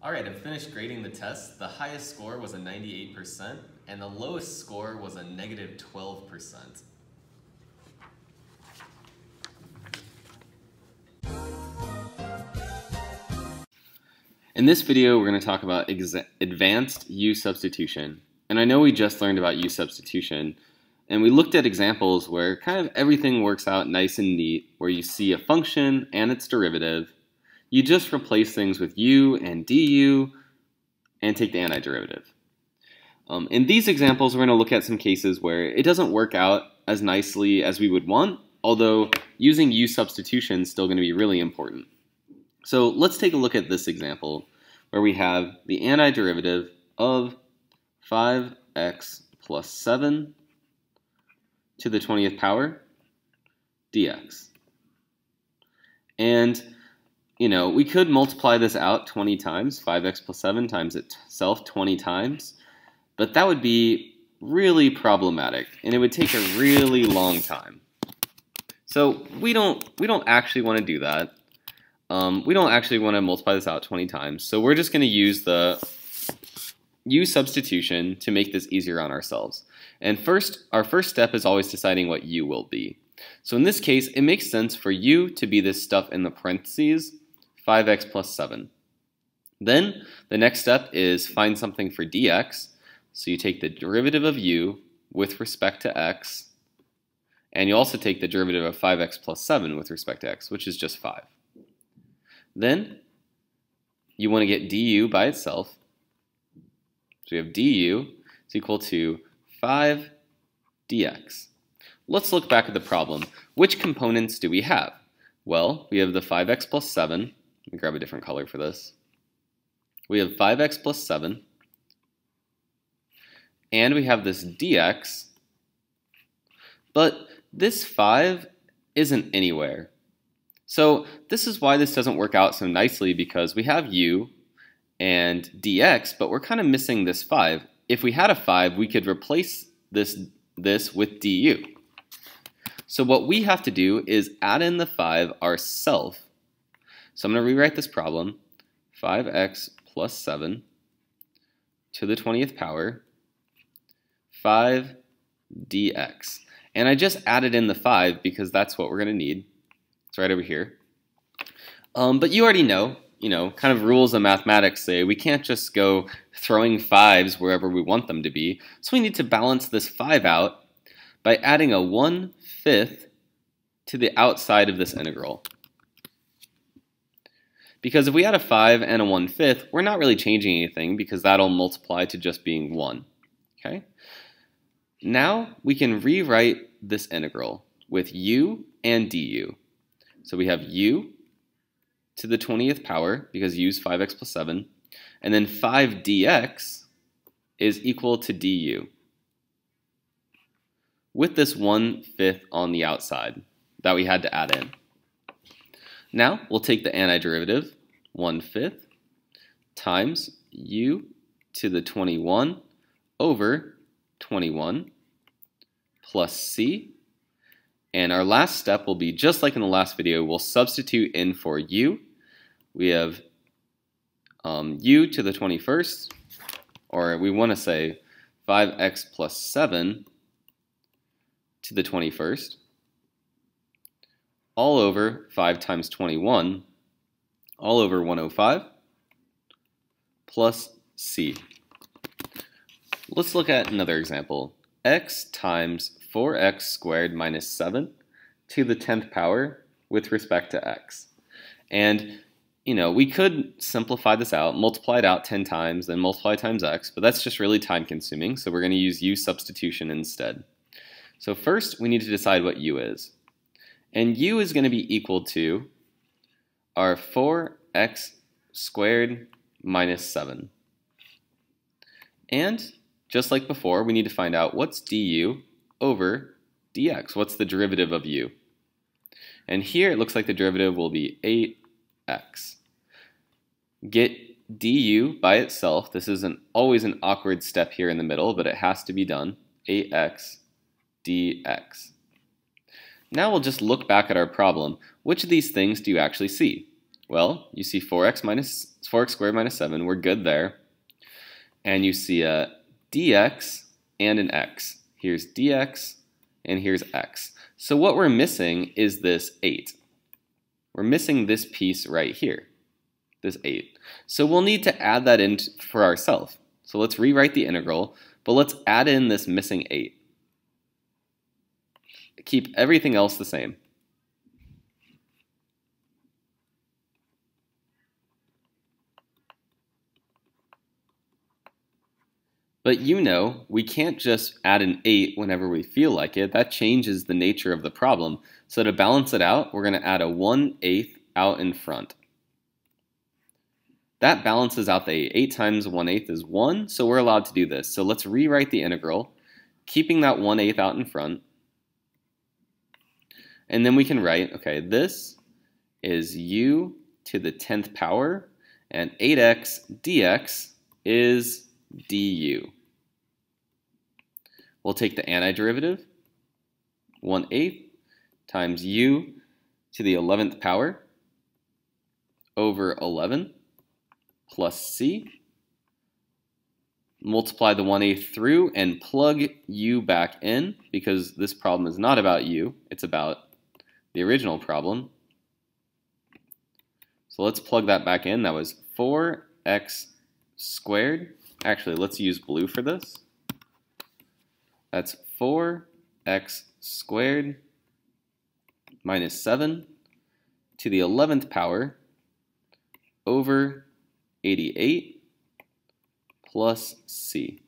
All right, I've finished grading the test. The highest score was a 98%, and the lowest score was a negative 12%. In this video, we're going to talk about advanced U substitution. And I know we just learned about U substitution, and we looked at examples where kind of everything works out nice and neat, where you see a function and its derivative, you just replace things with u and du and take the antiderivative. Um, in these examples, we're going to look at some cases where it doesn't work out as nicely as we would want, although using u substitution is still going to be really important. So let's take a look at this example where we have the antiderivative of 5x plus 7 to the 20th power dx. And you know, we could multiply this out 20 times, 5x plus 7 times itself 20 times, but that would be really problematic, and it would take a really long time. So we don't, we don't actually want to do that. Um, we don't actually want to multiply this out 20 times, so we're just going to use the u substitution to make this easier on ourselves. And first, our first step is always deciding what u will be. So in this case, it makes sense for u to be this stuff in the parentheses, 5x plus 7. Then the next step is find something for dx. So you take the derivative of u with respect to x, and you also take the derivative of 5x plus 7 with respect to x, which is just 5. Then you want to get du by itself. So we have du is equal to 5 dx. Let's look back at the problem. Which components do we have? Well, we have the 5x plus 7, let me grab a different color for this. We have 5x plus 7. And we have this dx. But this 5 isn't anywhere. So this is why this doesn't work out so nicely because we have u and dx, but we're kind of missing this 5. If we had a 5, we could replace this, this with du. So what we have to do is add in the 5 ourselves so I'm going to rewrite this problem. 5x plus 7 to the 20th power 5 dx. And I just added in the 5 because that's what we're going to need. It's right over here. Um, but you already know, you know, kind of rules of mathematics say we can't just go throwing 5s wherever we want them to be. So we need to balance this 5 out by adding a 1 fifth to the outside of this integral. Because if we had a 5 and a 1 fifth, we're not really changing anything because that'll multiply to just being 1. Okay. Now we can rewrite this integral with u and du. So we have u to the 20th power because u is 5x plus 7. And then 5 dx is equal to du with this 1 fifth on the outside that we had to add in. Now we'll take the antiderivative, 1 fifth, times u to the 21 over 21 plus c. And our last step will be just like in the last video, we'll substitute in for u. We have um, u to the 21st, or we want to say 5x plus 7 to the 21st all over 5 times 21 all over 105 plus c. Let's look at another example. x times 4x squared minus 7 to the 10th power with respect to x. And, you know, we could simplify this out, multiply it out 10 times, then multiply times x, but that's just really time consuming, so we're going to use u substitution instead. So first, we need to decide what u is. And u is going to be equal to our 4x squared minus 7. And just like before, we need to find out what's du over dx. What's the derivative of u? And here it looks like the derivative will be 8x. Get du by itself. This is an, always an awkward step here in the middle, but it has to be done. 8x dx. Now we'll just look back at our problem. Which of these things do you actually see? Well, you see 4x minus 4x squared minus 7. We're good there. And you see a dx and an x. Here's dx and here's x. So what we're missing is this 8. We're missing this piece right here, this 8. So we'll need to add that in for ourselves. So let's rewrite the integral, but let's add in this missing 8. Keep everything else the same. But you know, we can't just add an 8 whenever we feel like it. That changes the nature of the problem. So to balance it out, we're going to add a 1 8 out in front. That balances out the 8. 8 times 1 8 is 1, so we're allowed to do this. So let's rewrite the integral, keeping that 1 8 out in front. And then we can write, okay, this is u to the 10th power, and 8x dx is du. We'll take the antiderivative, 1 8 times u to the 11th power over 11 plus c. Multiply the 1 8 through and plug u back in because this problem is not about u, it's about the original problem. So let's plug that back in. That was 4x squared. Actually, let's use blue for this. That's 4x squared minus 7 to the 11th power over 88 plus c.